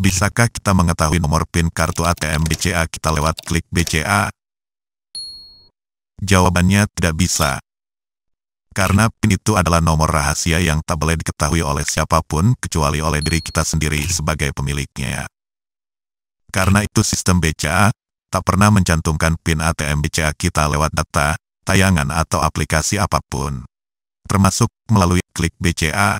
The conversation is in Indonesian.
Bisakah kita mengetahui nomor PIN kartu ATM BCA kita lewat klik BCA? Jawabannya tidak bisa. Karena PIN itu adalah nomor rahasia yang tak boleh diketahui oleh siapa pun kecuali oleh diri kita sendiri sebagai pemiliknya. Karena itu sistem BCA tak pernah mencantumkan PIN ATM BCA kita lewat data, tayangan atau aplikasi apa pun. Termasuk melalui klik BCA